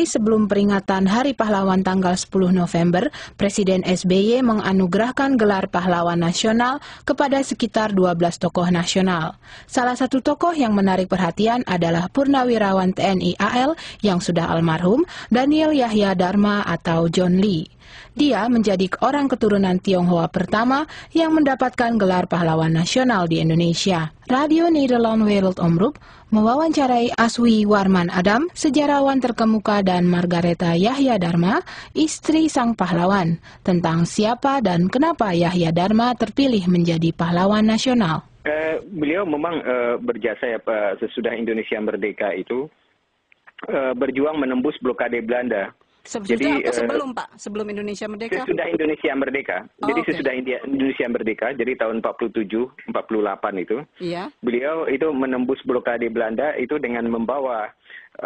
Sehari sebelum peringatan Hari Pahlawan tanggal 10 November, Presiden SBY menganugerahkan gelar pahlawan nasional kepada sekitar 12 tokoh nasional. Salah satu tokoh yang menarik perhatian adalah Purnawirawan TNI AL yang sudah almarhum, Daniel Yahya Dharma atau John Lee. Dia menjadi orang keturunan Tionghoa pertama yang mendapatkan gelar pahlawan nasional di Indonesia. Radio Nederland Wereld Omroep mewawancarai Aswi Warman Adam, sejarawan terkemuka dan Margareta Yahya Dharma, istri sang pahlawan, tentang siapa dan kenapa Yahya Dharma terpilih menjadi pahlawan nasional. Uh, beliau memang uh, berjasa ya Pak sesudah Indonesia merdeka itu uh, berjuang menembus blokade Belanda Sesudah Jadi, atau sebelum uh, Pak? Sebelum Indonesia merdeka? Sesudah Indonesia merdeka. Oh, jadi okay. sesudah India, Indonesia merdeka, jadi tahun 47, 48 itu. Iya. Beliau itu menembus blokade Belanda itu dengan membawa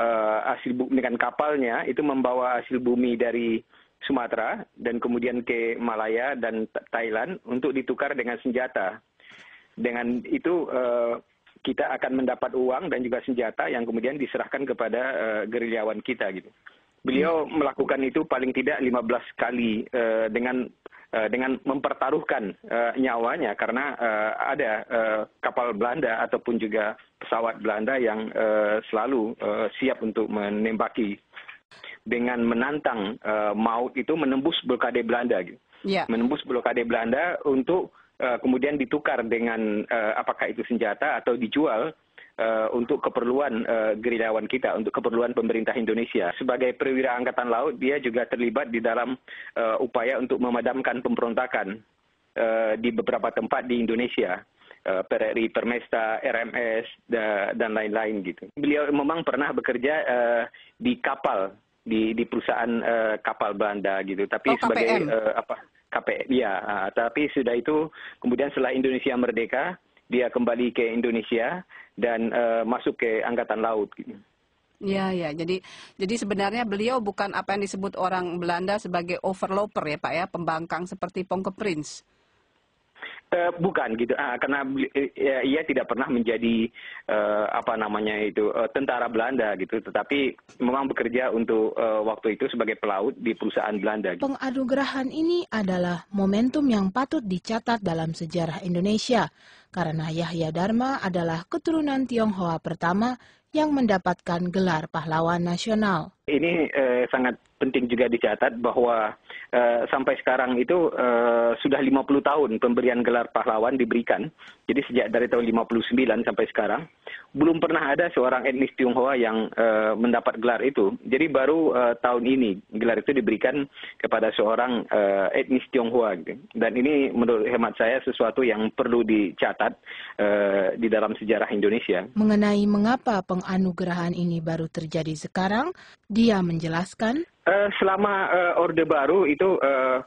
uh, hasil dengan kapalnya itu membawa hasil bumi dari Sumatera dan kemudian ke Malaya dan Thailand untuk ditukar dengan senjata. Dengan itu uh, kita akan mendapat uang dan juga senjata yang kemudian diserahkan kepada uh, gerilyawan kita gitu. Beliau hmm. melakukan itu paling tidak 15 kali uh, dengan uh, dengan mempertaruhkan uh, nyawanya karena uh, ada uh, kapal Belanda ataupun juga pesawat Belanda yang uh, selalu uh, siap untuk menembaki dengan menantang uh, maut itu menembus blokade Belanda gitu. Yeah. Menembus blokade Belanda untuk uh, kemudian ditukar dengan uh, apakah itu senjata atau dijual untuk keperluan uh, gerilyawan kita, untuk keperluan pemerintah Indonesia. Sebagai perwira angkatan laut, dia juga terlibat di dalam uh, upaya untuk memadamkan pemberontakan uh, di beberapa tempat di Indonesia. PRRI, Permesta, RMS, da, dan lain-lain gitu. Beliau memang pernah bekerja uh, di kapal, di, di perusahaan uh, kapal Belanda gitu. Tapi oh, sebagai uh, apa? KPM, ya. Uh, tapi sudah itu kemudian setelah Indonesia merdeka, dia kembali ke Indonesia dan uh, masuk ke angkatan laut. Gitu. Ya, ya. Jadi, jadi sebenarnya beliau bukan apa yang disebut orang Belanda sebagai overloper ya, Pak ya, pembangkang seperti Pongke Prince. Uh, bukan gitu, uh, karena uh, ia tidak pernah menjadi uh, apa namanya itu uh, tentara Belanda gitu, tetapi memang bekerja untuk uh, waktu itu sebagai pelaut di perusahaan Belanda. Gitu. Pengadugerahan ini adalah momentum yang patut dicatat dalam sejarah Indonesia, karena Yahya Dharma adalah keturunan Tionghoa pertama yang mendapatkan gelar pahlawan nasional. Ini eh, sangat penting juga dicatat bahwa uh, sampai sekarang itu uh, sudah 50 tahun pemberian gelar pahlawan diberikan. Jadi sejak dari tahun 59 sampai sekarang belum pernah ada seorang etnis Tionghoa yang uh, mendapat gelar itu. Jadi baru uh, tahun ini gelar itu diberikan kepada seorang uh, etnis Tionghoa. Gitu. Dan ini menurut hemat saya sesuatu yang perlu dicatat uh, di dalam sejarah Indonesia. Mengenai mengapa penganugerahan ini baru terjadi sekarang, dia menjelaskan Uh, selama uh, Orde Baru itu uh,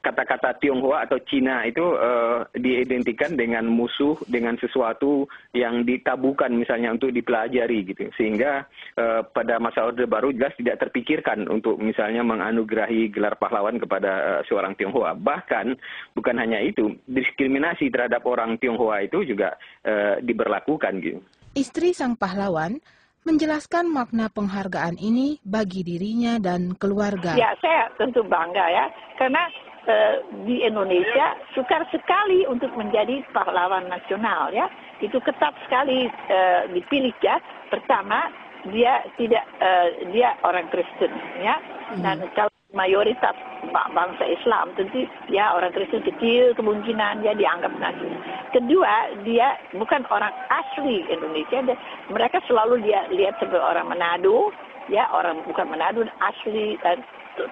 kata-kata uh, Tionghoa atau Cina itu uh, diidentikan dengan musuh dengan sesuatu yang ditabukan misalnya untuk dipelajari gitu sehingga uh, pada masa Orde Baru jelas tidak terpikirkan untuk misalnya menganugerahi gelar pahlawan kepada uh, seorang Tionghoa bahkan bukan hanya itu diskriminasi terhadap orang Tionghoa itu juga uh, diberlakukan gitu. Istri sang pahlawan menjelaskan makna penghargaan ini bagi dirinya dan keluarga. Ya, saya tentu bangga ya, karena uh, di Indonesia sukar sekali untuk menjadi pahlawan nasional ya. Itu ketat sekali uh, dipilih ya. Pertama, dia tidak uh, dia orang Kristen ya. Dan hmm. kalau mayoritas bangsa Islam tentu ya orang Kristen kecil kemungkinan dia dianggap nasional. Kedua dia bukan orang asli Indonesia, dia, mereka selalu dia lihat sebagai orang Manado, ya orang bukan Manado asli dan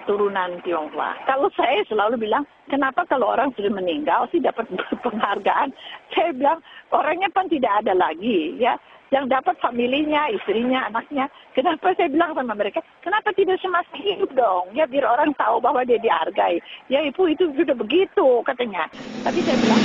turunan Tionghoa. Kalau saya selalu bilang, kenapa kalau orang sudah meninggal sih dapat penghargaan? Saya bilang orangnya kan tidak ada lagi, ya yang dapat familinya, istrinya, anaknya. Kenapa saya bilang sama mereka, kenapa tidak semasa hidup dong? Ya biar orang tahu bahwa dia dihargai. Ya ibu itu sudah begitu katanya. Tapi saya bilang.